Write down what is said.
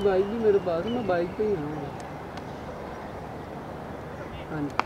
Bike भी मेरे पास मैं बाइक पे ही आऊँगा हाँ जी।